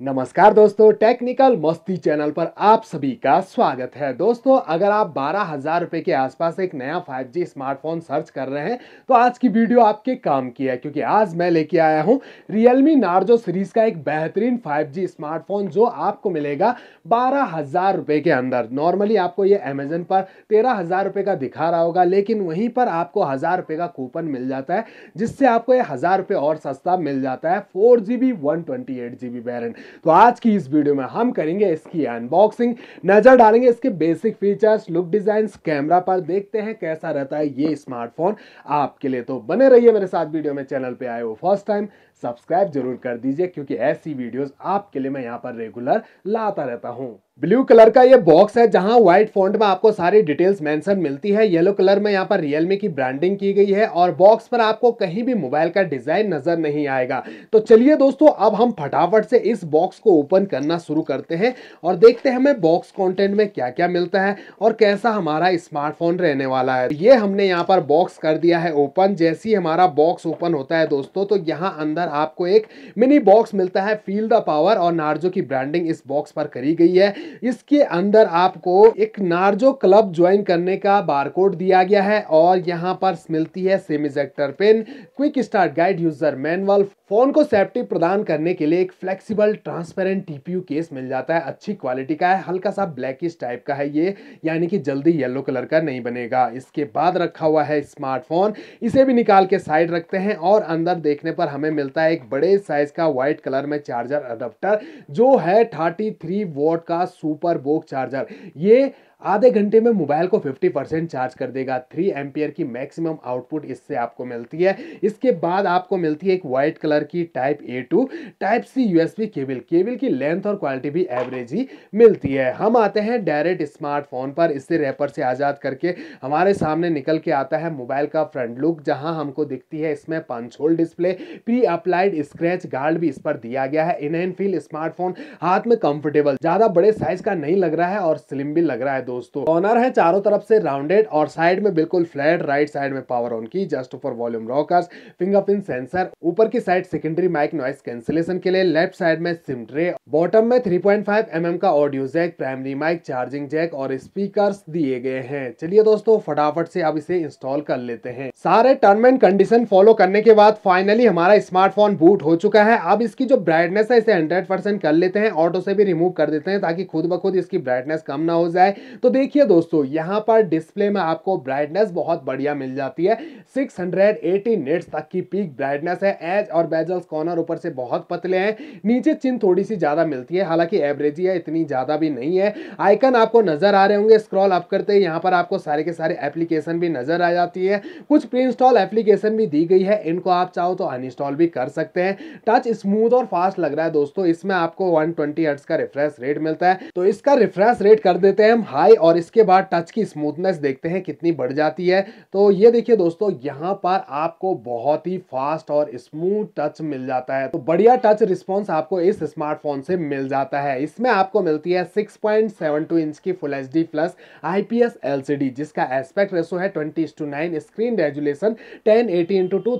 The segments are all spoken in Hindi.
नमस्कार दोस्तों टेक्निकल मस्ती चैनल पर आप सभी का स्वागत है। दोस्तों, अगर आप बारह हज़ार रुपए के आसपास एक नया 5G स्मार्टफ़ोन सर्च कर रहे हैं तो आज की वीडियो आपके काम की है, क्योंकि आज मैं लेके आया हूँ Realme Narzo सीरीज़ का एक बेहतरीन 5G स्मार्टफ़ोन जो आपको मिलेगा बारह हज़ार रुपए के अंदर। नॉर्मली आपको ये अमेजन पर तेरह हज़ार रुपए का दिखा रहा होगा, लेकिन वहीं पर आपको हज़ार रुपए का कूपन मिल जाता है, जिससे आपको ये हज़ार रुपए और सस्ता मिल जाता है। Four GB one twenty eight GB variant तो आज की इस वीडियो में हम करेंगे इसकी अनबॉक्सिंग नज़र डालेंगे इसके basic features look design camera पर देखते हैं कैसा रहता है ये स्मार्टफ़ोन आपके लिए। तो बने रहिए मेरे साथ वीडियो में चैनल पर आए हो फ़र्स्ट टाइम सब्सक्राइब ज़रूर कर दीजिए, क्योंकि ऐसी वीडियोस आपके लिए मैं यहाँ पर रेगुलर लाता रहता हूँ। ब्लू कलर का ये बॉक्स है, जहाँ व्हाइट फॉन्ट में आपको सारी डिटेल्स मेंशन मिलती है। येलो कलर में यहाँ पर रियलमी की ब्रांडिंग की गई है, और बॉक्स पर आपको कहीं भी मोबाइल का डिज़ाइन नज़र नहीं आएगा। तो चलिए दोस्तों, अब हम फटाफट से इस बॉक्स को ओपन करना शुरू करते हैं, और देखते हैं हमें बॉक्स कॉन्टेंट में क्या क्या मिलता है, और कैसा हमारा स्मार्टफ़ोन रहने वाला है। ये हमने यहाँ पर बॉक्स कर दिया है ओपन जैसे हमारा बॉक्स ओपन होता है दोस्तों तो यहाँ अंदर आपको एक मिनी बॉक्स मिलता है फील द पावर और नार्जो की ब्रांडिंग इस बॉक्स पर करी गई है। इसके अंदर आपको एक नार्जो क्लब ज्वाइन करने का बारकोड दिया गया है और यहाँ पर मिलती है SIM ejector pen, quick start guide, user manual phone को सेफ्टी प्रदान करने के लिए एक फ्लेक्सिबल ट्रांसपेरेंट टीपीयू केस मिल जाता है। अच्छी क्वालिटी का है हल्का सा ब्लैकिश टाइप का है ये, यानी कि जल्दी येलो कलर का नहीं बनेगा। इसके बाद रखा हुआ है स्मार्टफ़ोन इसे भी निकाल के साइड रखते हैं और अंदर देखने पर हमें मिलता है एक बड़े साइज़ का व्हाइट कलर में चार्जर अडप्टर जो है थर्टी थ्री वोट का सुपर बोक चार्जर ये आधे घंटे में मोबाइल को 50 परसेंट चार्ज कर देगा। थ्री एम्पियर की मैक्सिमम आउटपुट इससे आपको मिलती है। इसके बाद आपको मिलती है एक व्हाइट कलर की type A to type C USB cable cable की लेंथ और क्वालिटी भी एवरेज ही मिलती है। हम आते हैं डायरेक्ट स्मार्टफ़ोन पर। इससे रैपर से आज़ाद करके हमारे सामने निकल के आता है मोबाइल का फ्रंट लुक जहाँ हमको दिखती है इसमें punch hole display pre applied scratch guard भी इस पर दिया गया है। इन एंड फील स्मार्टफ़ोन हाथ में कंफर्टेबल ज़्यादा बड़े साइज़ का नहीं लग रहा है और स्लिम भी लग रहा है दोस्तों। ऑनर है चारों तरफ़ से राउंडेड और साइड में बिल्कुल फ्लैट राइट साइड में पावर ऑन की just for volume rockers fingerprint sensor ऊपर की side secondary mic noise cancellation के लिए लेफ़्ट साइड में सिम ट्रे बॉटम में 3.5 पॉइंट mm का audio jack primary mic charging jack और स्पीकर दिए गए हैं। चलिए दोस्तों, फटाफट से अब इसे इंस्टॉल कर लेते हैं। सारे टर्म एंड कंडीशन फॉलो करने के बाद फाइनली हमारा स्मार्टफ़ोन बूट हो चुका है। अब इसकी जो ब्राइटनेस है, इसे हंड्रेड कर लेते हैं। ऑटो से भी रिमूव कर देते हैं ताकि खुद ब खुद इसकी ब्राइटनेस कम ना हो जाए। तो देखिए दोस्तों, यहाँ पर डिस्प्ले में आपको ब्राइटनेस बहुत बढ़िया मिल जाती है। 680 नेट्स तक की पीक ब्राइटनेस है। एज और बेजल्स कॉर्नर ऊपर से बहुत पतले हैं। नीचे चिन थोड़ी सी ज़्यादा मिलती है, हालाँकि एवरेज ही है, इतनी ज़्यादा भी नहीं है। आइकन आपको नज़र आ रहे होंगे, स्क्रॉल अप करते ही यहाँ पर आपको सारे के सारे एप्लीकेशन भी नज़र आ जाती है। कुछ प्री इंस्टॉल एप्लीकेशन भी दी गई है, इनको आप चाहो तो अनइंस्टॉल भी कर सकते हैं। टच स्मूथ और फास्ट लग रहा है दोस्तों, इसमें आपको वन ट्वेंटी का रिफ्रेश रेट मिलता है। तो इसका रिफ्रेश रेट कर देते हैं हम हाई, और इसके बाद टच की स्मूथनेस देखते हैं कितनी बढ़ जाती है। तो ये देखिए दोस्तों, यहाँ पर आपको बहुत ही फास्ट और स्मूथ टच मिल जाता है। तो बढ़िया टच रिस्पॉन्स आपको इस स्मार्टफ़ोन से मिल जाता है। इसमें आपको मिलती है 6.72 इंच की full H D plus IPS LCD जिसका एस्पेक्ट रेसो है 20 to nine, screen resolution 1080 eighty into two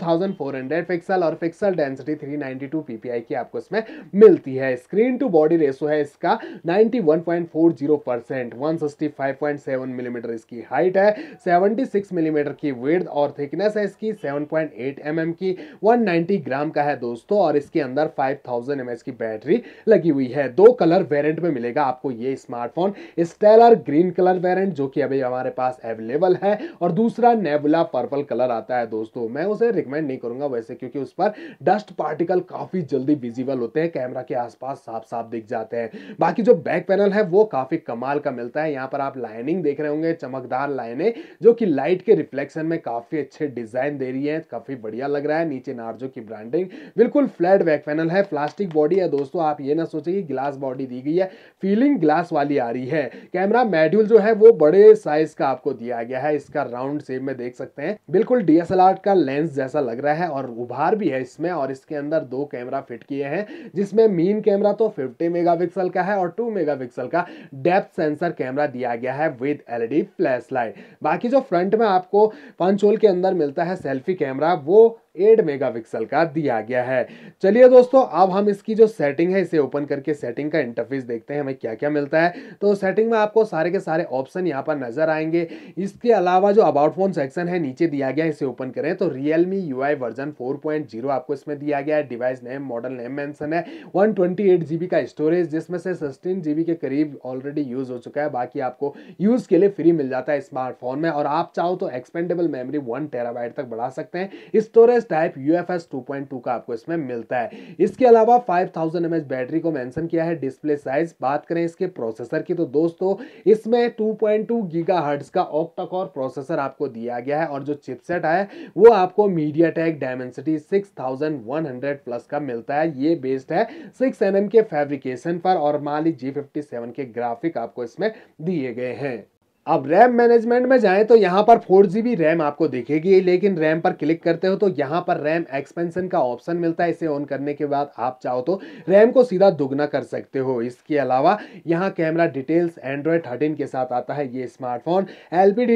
pixel और पिक्सल डेंसिटी 392 पीपीआई की आपको इसमें मिलती है। स्क्रीन टू बॉडी रेसो है इसका 91.40 परसेंट, वन मिलीमीटर इसकी हाइट है 76 मिलीमीटर की विड्थ और थिकनेस है इसकी 7.8 पॉइंट mm की 190 ग्राम का है दोस्तों, और इसके अंदर 5000 mAh की बैटरी लगी हुई है। दो कलर वेरिएंट में मिलेगा आपको ये smartphone stellar green colour variant जो कि अभी हमारे पास अवेलेबल है, और दूसरा नेबुला पर्पल कलर आता है दोस्तों। मैं उसे रिकमेंड नहीं करूँगा वैसे, क्योंकि उस पर डस्ट पार्टिकल काफ़ी जल्दी विजिबल होते हैं कैमरा के आसपास साफ़ साफ़ दिख जाते हैं। बाकी जो बैक पैनल है, वो काफ़ी कमाल का मिलता है। यहाँ पर आप लाइनिंग देख रहे होंगे, चमकदार लाइनें जो कि लाइट के रिफ्लेक्शन में काफ़ी अच्छे डिज़ाइन दे रही है, काफ़ी बढ़िया लग रहा है। नीचे नार्जो की ब्रांडिंग बिल्कुल फ्लैट बैक पैनल है, प्लास्टिक बॉडी है। दोस्तों, आप ये ना सोचे कि ग्लास बॉडी दी गई है, फीलिंग ग्लास वाली आ रही है। कैमरा मेड्यूल जो है, वो बड़े साइज़ का आपको दिया गया है। इसका राउंड शेप में देख सकते हैं। बिल्कुल डीएसएलआर का लेंस जैसा लग रहा है और उभार भी है इसमें और इसके अंदर दो कैमरा फिट किए हैं, जिसमें मीन कैमरा तो 50 मेगापिक्सल का है और 2 मेगापिक्सल का डेप्थ सेंसर कैमरा दिया गया है विद एलईडी फ्लैश लाइट बाकी जो फ्रंट में आपको पंच होल के अंदर मिलता है सेल्फी कैमरा वो एट मेगापिक्सल का दिया गया है। चलिए दोस्तों, अब हम इसकी जो सेटिंग है, इसे ओपन करके सेटिंग का इंटरफेस देखते हैं, हमें क्या क्या मिलता है। तो सेटिंग में आपको सारे के सारे ऑप्शन यहाँ पर नज़र आएँगे। इसके अलावा जो अबाउट फ़ोन सेक्शन है, नीचे दिया गया है, इसे ओपन करें। तो रियलमी यू वर्जन 4.0 आपको इसमें दिया गया है। डिवाइस नेम मॉडल नेम मैंसन है। वन का स्टोरेज जिसमें से सिक्सटीन के करीब ऑलरेडी यूज़ हो चुका है। बाकी आपको यूज़ के लिए फ्री मिल जाता है स्मार्टफ़ोन में। और आप चाहो तो एक्सपेंडेबल मेमोरी वन टेराबाइट तक बढ़ा सकते हैं। Storage type U F S two point two का आपको इसमें मिलता है। इसके अलावा five thousand M H battery को मेंशन किया है डिस्प्ले साइज़। बात करें इसके प्रोसेसर की तो दोस्तों, इसमें टू पॉइंट टू गीगा का ऑक्टा कोर प्रोसेसर आपको दिया गया है और जो चिपसेट है, वो आपको MediaTek Dimensity six plus का मिलता है। ये बेस्ड है सिक्स एन के फैब्रिकेशन पर और माली जी के ग्राफिक आपको इसमें दिए गए हैं। अब रैम मैनेजमेंट में जाएँ तो यहाँ पर फोर जीबी रैम आपको दिखेगी, लेकिन रैम पर क्लिक करते हो तो यहाँ पर रैम एक्सपेंशन का ऑप्शन मिलता है, इसे ऑन करने के बाद आप चाहो तो रैम को सीधा दुगना कर सकते हो। इसके अलावा यहाँ कैमरा डिटेल्स एंड्रॉयड थर्टीन के साथ आता है, ये स्मार्टफ़ोन एल पी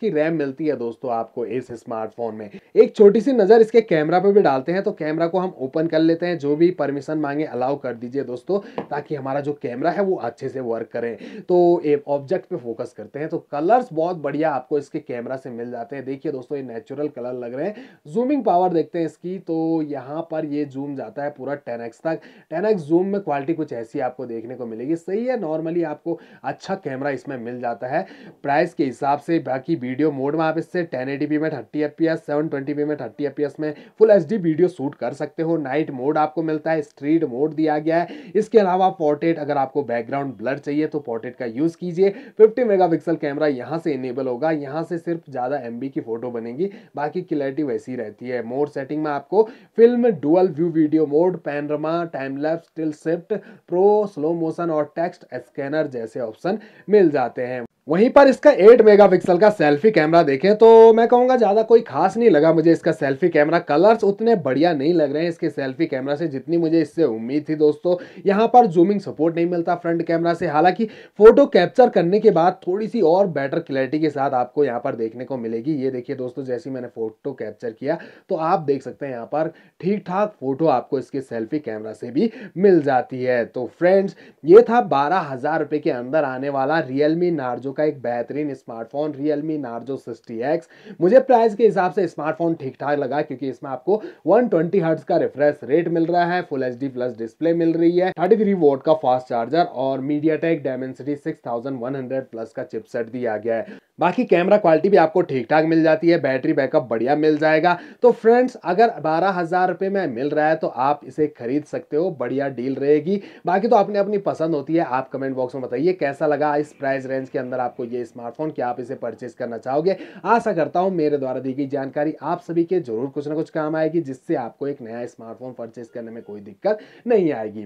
की रैम मिलती है दोस्तों आपको इस स्मार्टफ़ोन में। एक छोटी सी नज़र इसके कैमरा पर भी डालते हैं तो कैमरा को हम ओपन कर लेते हैं, जो भी परमिशन मांगे अलाउ कर दीजिए दोस्तों, ताकि हमारा जो कैमरा है वो अच्छे से वर्क करे। तो ऑब्जेक्ट पे फोकस करते हैं तो कलर्स बहुत बढ़िया आपको इसके कैमरा से मिल जाते हैं। देखिए दोस्तों, ये नेचुरल कलर लग रहे हैं। जूमिंग पावर देखते हैं इसकी तो यहाँ पर ये जूम जाता है पूरा टेन तक। टेन जूम में क्वालिटी कुछ ऐसी आपको देखने को मिलेगी। सही है नॉर्मली आपको अच्छा कैमरा इसमें मिल जाता है। प्राइस के हिसाब से बाकी वीडियो मोड में आप इससे टेन में थर्टी एफ़ पी में थर्टी एफ़ में फुल एचडी वीडियो शूट कर सकते हो। नाइट मोड आपको मिलता है स्ट्रीट मोड दिया गया है। इसके अलावा पोर्ट्रेट अगर आपको बैकग्राउंड ब्लर चाहिए तो पोर्ट्रेट का यूज़ कीजिए। फिफ्टी मेगापिक्सल कैमरा यहाँ से इनेबल होगा, यहाँ से सिर्फ़ ज़्यादा एमबी की फ़ोटो बनेगी, बाकी क्लैरिटी वैसी रहती है। मोड सेटिंग में आपको film dual view video mode panorama time lapse still shift pro slow motion और टेक्स्ट स्कैनर जैसे ऑप्शन मिल जाते हैं। वहीं पर इसका 8 मेगापिक्सल का सेल्फी कैमरा देखें तो मैं कहूँगा ज़्यादा कोई खास नहीं लगा मुझे इसका सेल्फी कैमरा। कलर्स उतने बढ़िया नहीं लग रहे हैं इसके सेल्फी कैमरा से, जितनी मुझे इससे उम्मीद थी दोस्तों। यहाँ पर जूमिंग सपोर्ट नहीं मिलता फ्रंट कैमरा से। हालाँकि फ़ोटो कैप्चर करने के बाद थोड़ी सी और बेटर क्लैरिटी के साथ आपको यहाँ पर देखने को मिलेगी। ये देखिए दोस्तों, जैसी मैंने फ़ोटो कैप्चर किया तो आप देख सकते हैं यहाँ पर ठीक ठाक फ़ोटो आपको इसके सेल्फी कैमरा से भी मिल जाती है। तो फ्रेंड्स ये था बारह के अंदर आने वाला रियलमी नार्जो का एक बेहतरीन स्मार्टफ़ोन Realme सिक्सटी एक्स मुझे प्राइस के हिसाब से स्मार्टफ़ोन ठीक ठाक लगा क्योंकि इसमें आपको 120 ट्वेंटी का रिफ्रेश रेट मिल रहा है फुल एच प्लस डिस्प्ले मिल रही है थर्टी थ्री का फास्ट चार्जर और MediaTek Dimensity six plus का चिपसेट दिया गया है। बाकी कैमरा क्वालिटी भी आपको ठीक ठाक मिल जाती है, बैटरी बैकअप बढ़िया मिल जाएगा। तो फ्रेंड्स, अगर बारह हज़ार रुपए में मिल रहा है तो आप इसे खरीद सकते हो, बढ़िया डील रहेगी। बाकी तो अपनी अपनी पसंद होती है, आप कमेंट बॉक्स में बताइए कैसा लगा इस प्राइस रेंज के अंदर आपको ये स्मार्टफ़ोन, क्या आप इसे परचेज करना चाहोगे? आशा करता हूँ मेरे द्वारा दी गई जानकारी आप सभी के ज़रूर कुछ ना कुछ काम आएगी, जिससे आपको एक नया स्मार्टफ़ोन परचेज करने में कोई दिक्कत नहीं आएगी।